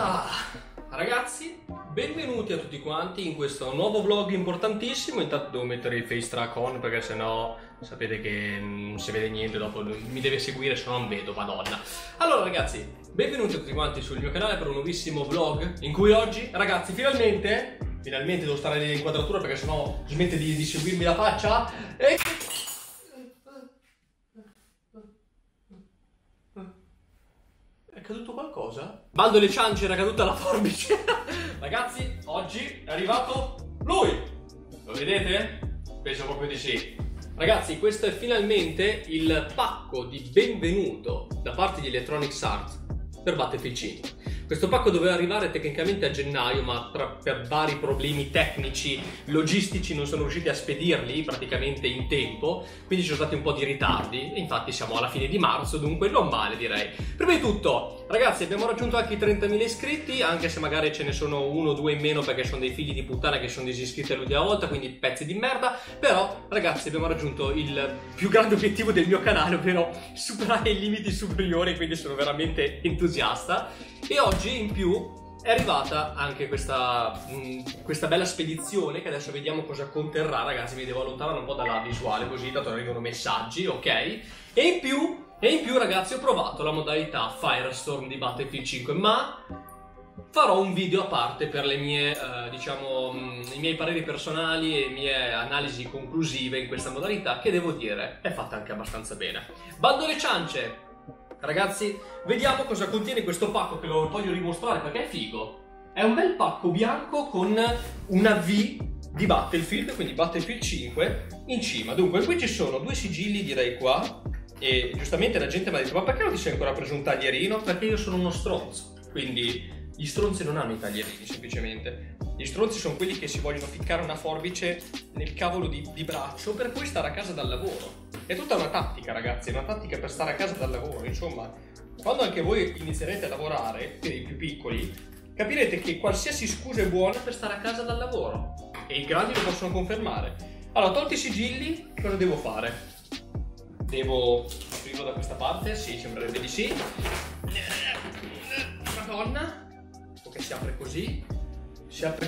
Ah, ragazzi, benvenuti a tutti quanti in questo nuovo vlog importantissimo. Intanto devo mettere il face track on perché sennò sapete che non si vede niente, dopo mi deve seguire se no non vedo, madonna. Allora ragazzi, benvenuti a tutti quanti sul mio canale per un nuovissimo vlog in cui oggi, ragazzi, finalmente, finalmente devo stare nell'inquadratura perché sennò smette di, di seguirmi la faccia e... caduto qualcosa? Bando le ciance era caduta la forbice. Ragazzi, oggi è arrivato lui. Lo vedete? Penso proprio di sì. Ragazzi, questo è finalmente il pacco di benvenuto da parte di Electronics Arts per Battlefield 5. Questo pacco doveva arrivare tecnicamente a gennaio, ma tra, per vari problemi tecnici, logistici, non sono riusciti a spedirli praticamente in tempo, quindi ci sono stati un po' di ritardi. E infatti siamo alla fine di marzo, dunque non male direi. Prima di tutto, ragazzi, abbiamo raggiunto anche i 30.000 iscritti, anche se magari ce ne sono uno o due in meno perché sono dei figli di puttana che sono disiscritti all'ultima volta, quindi pezzi di merda. Però, ragazzi, abbiamo raggiunto il più grande obiettivo del mio canale, ovvero superare i limiti superiori, quindi sono veramente entusiasta. E oggi in più è arrivata anche questa, mh, questa, bella spedizione che adesso vediamo cosa conterrà, ragazzi. Mi devo allontanare un po' dalla visuale così, tanto arrivano messaggi, ok? E in più, e in più, ragazzi, ho provato la modalità Firestorm di Battlefield 5, ma farò un video a parte per mie, eh, diciamo, mh, i miei pareri personali e le mie analisi conclusive in questa modalità che devo dire è fatta anche abbastanza bene. Bando le ciance! Ragazzi, vediamo cosa contiene questo pacco che lo voglio rimostrare perché è figo. È un bel pacco bianco con una V di Battlefield, quindi Battlefield 5 in cima. Dunque, qui ci sono due sigilli, direi qua. E giustamente la gente mi ha detto: Ma perché non ti sei ancora preso un taglierino? Perché io sono uno stronzo. Quindi gli stronzi non hanno i taglierini, semplicemente. Gli stronzi sono quelli che si vogliono ficcare una forbice nel cavolo di, di, braccio per poi stare a casa dal lavoro. È tutta una tattica, ragazzi, è una tattica per stare a casa dal lavoro. Insomma, quando anche voi inizierete a lavorare, per i più piccoli, capirete che qualsiasi scusa è buona per stare a casa dal lavoro. E i grandi lo possono confermare. Allora, tolti i sigilli, cosa devo fare? Devo aprirlo da questa parte? Sì, sembrerebbe di sì. Madonna. Si apre così si apre.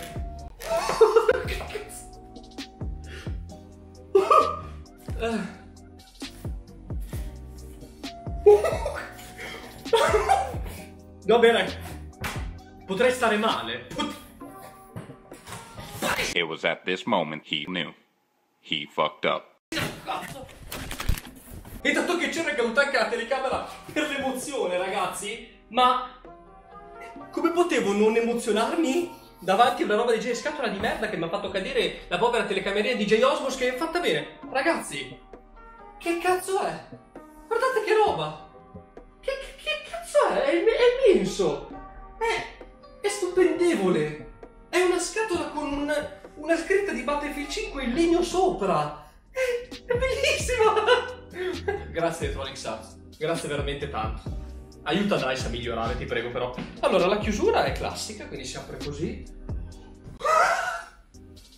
Va bene. Potrei stare male. It was at this moment he knew. He fucked up. E tanto che c'era caduta anche la telecamera per l'emozione, ragazzi. Ma come potevo non emozionarmi davanti a una roba di J scatola di merda che mi ha fatto cadere la povera telecameria di J Osmos che è fatta bene. Ragazzi, che cazzo è? Guardate che roba! Che, che, che cazzo è? È, è immenso! È, è stupendevole! È una scatola con un, una scritta di Battlefield 5 in legno sopra! È, è bellissima! Grazie Electronic Arts, grazie veramente tanto. Aiuta Dice a migliorare, ti prego però. Allora, la chiusura è classica, quindi si apre così.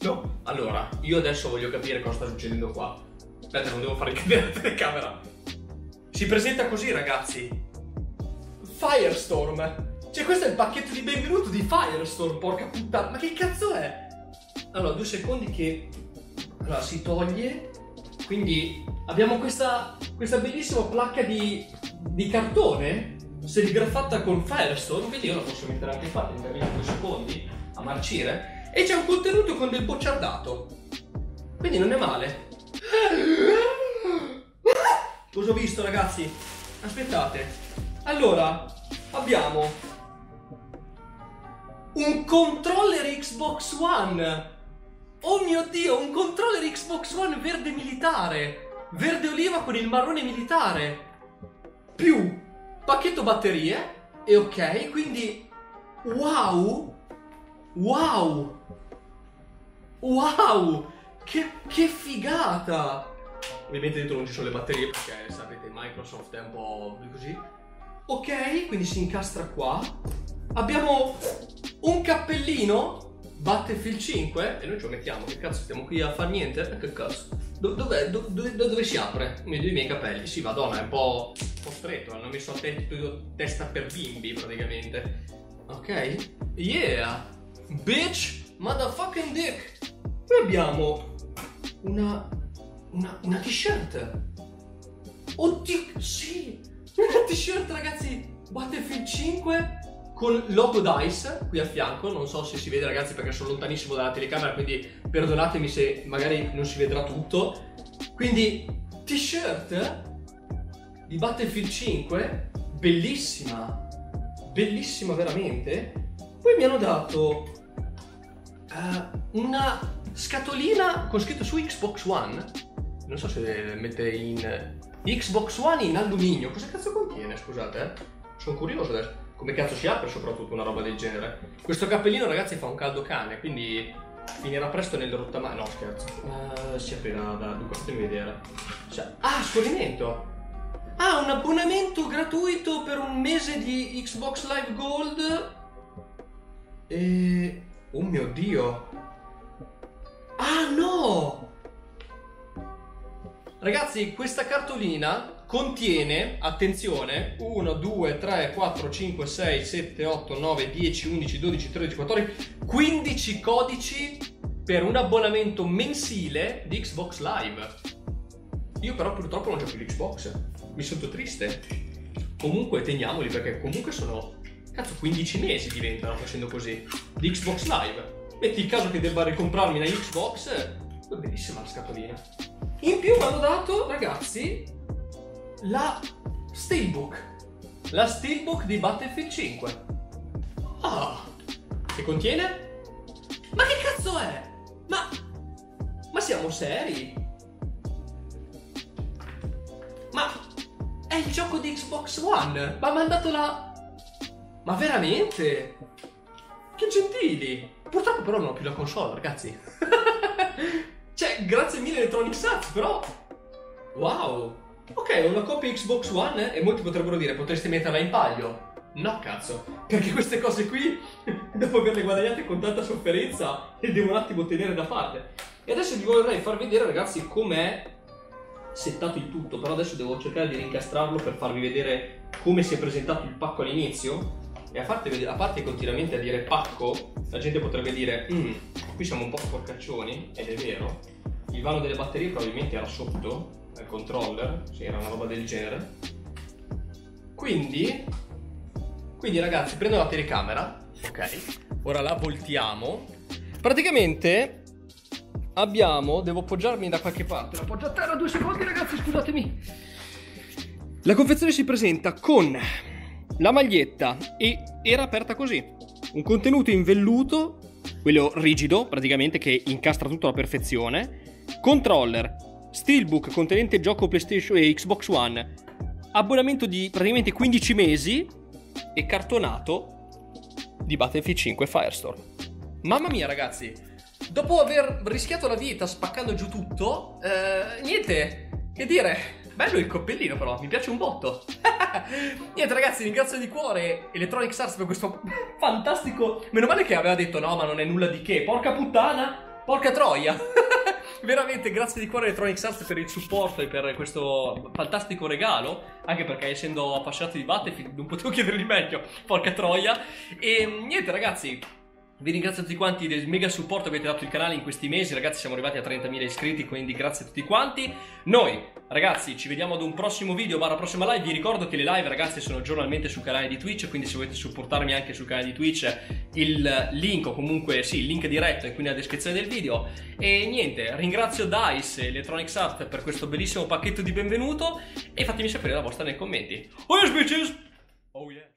No, allora, io adesso voglio capire cosa sta succedendo qua. Aspetta, non devo fare cadere la telecamera. Si presenta così, ragazzi. Firestorm. Cioè, questo è il pacchetto di benvenuto di Firestorm, porca puttana. Ma che cazzo è? Allora, due secondi che... Allora, si toglie. Quindi abbiamo questa, questa bellissima placca di di cartone serigrafata con Firestone, quindi io la posso mettere anche qua, tendermi due secondi a marcire, e c'è un contenuto con del bocciardato. Quindi non è male. Cosa ho visto ragazzi? Aspettate. Allora, abbiamo un controller Xbox One. Oh mio dio, un controller Xbox One verde militare. Verde oliva con il marrone militare più pacchetto batterie e ok, quindi wow, wow, wow, che, che figata! Ovviamente dentro non ci sono le batterie perché sapete Microsoft è un po' così. Ok, quindi si incastra qua. Abbiamo un cappellino Battlefield 5 e noi lo mettiamo. Che cazzo, stiamo qui a far niente? Che cazzo? Do, dov'è, do, do, dove si apre? I miei capelli. Sì, madonna, è un po', un po stretto. Hanno messo a te, testa per bimbi praticamente. Ok? Yeah! Bitch! Motherfucking dick! Qui abbiamo una, una, una t-shirt. Oddio, sì! Una t-shirt, ragazzi! Battlefield 5 con logo DICE qui a fianco. Non so se si vede, ragazzi, perché sono lontanissimo dalla telecamera, quindi perdonatemi se magari non si vedrà tutto. Quindi, t-shirt di Battlefield 5, bellissima, bellissima veramente. Poi mi hanno dato uh, una scatolina con scritto su Xbox One. Non so se mette in Xbox One in alluminio. Cosa cazzo contiene? Scusate, eh? Sono curioso adesso. Come cazzo si apre soprattutto una roba del genere? Questo cappellino, ragazzi, fa un caldo cane, quindi finirà presto nel rottamare. No, scherzo. Uh, si aprirà da. Dunque, fatemi vedere. Cioè, ah, scorrimento! Ah, un abbonamento gratuito per un mese di Xbox Live Gold. E. Oh mio dio! Ah no! Ragazzi, questa cartolina contiene, attenzione, 1, 2, 3, 4, 5, 6, 7, 8, 9, 10, 11, 12, 13, 14, 15 codici per un abbonamento mensile di Xbox Live. Io però purtroppo non ho più l'Xbox. Mi sento triste. Comunque teniamoli perché comunque sono... Cazzo, 15 mesi diventano facendo così. Di Xbox Live. Metti il caso che debba ricomprarmi la Xbox. È bellissima la scatolina. In più mi hanno dato, ragazzi, la Steelbook. La Steelbook di Battlefield 5. Ah, che contiene? Ma che cazzo è? Ma... Ma siamo seri? Ma... È il gioco di Xbox One? Ma ha mandato la... Ma veramente? Che gentili! Purtroppo però non ho più la console, ragazzi. cioè, grazie mille Electronic Arts, però... Wow! Ok, una copia Xbox One e molti potrebbero dire potreste metterla in palio. No, cazzo, perché queste cose qui, dopo averle guadagnate con tanta sofferenza, le devo un attimo tenere da parte. E adesso vi vorrei far vedere, ragazzi, com'è settato il tutto, però adesso devo cercare di rincastrarlo per farvi vedere come si è presentato il pacco all'inizio. E a parte, a parte continuamente a dire pacco, la gente potrebbe dire, mm, qui siamo un po' sporcaccioni, ed è vero. Il vano delle batterie probabilmente era sotto, al controller, sì, era una roba del genere. Quindi, quindi ragazzi, prendo la telecamera, ok? Ora la voltiamo. Praticamente abbiamo, devo appoggiarmi da qualche parte, la appoggio a terra due secondi ragazzi, scusatemi. La confezione si presenta con la maglietta e era aperta così. Un contenuto in velluto, quello rigido praticamente che incastra tutto alla perfezione. Controller, steelbook contenente gioco PlayStation e Xbox One. Abbonamento di praticamente 15 mesi e cartonato di Battlefield 5 Firestorm. Mamma mia ragazzi, dopo aver rischiato la vita spaccando giù tutto, eh, niente, che dire, bello il coppellino però, mi piace un botto. Niente ragazzi, ringrazio di cuore Electronic Arts per questo fantastico... Meno male che aveva detto no, ma non è nulla di che. Porca puttana, porca troia. Veramente grazie di cuore Electronic Arts per il supporto e per questo fantastico regalo. Anche perché essendo appassionato di Battlefield non potevo chiedergli meglio. Porca troia. E niente ragazzi, vi ringrazio tutti quanti del mega supporto che avete dato il canale in questi mesi, ragazzi siamo arrivati a 30.000 iscritti, quindi grazie a tutti quanti. Noi, ragazzi, ci vediamo ad un prossimo video, barra prossima live, vi ricordo che le live, ragazzi, sono giornalmente sul canale di Twitch, quindi se volete supportarmi anche sul canale di Twitch, il link o comunque, sì, il link diretto è qui nella descrizione del video. E niente, ringrazio DICE e Electronics Art per questo bellissimo pacchetto di benvenuto e fatemi sapere la vostra nei commenti. Oh yes bitches! Oh yes!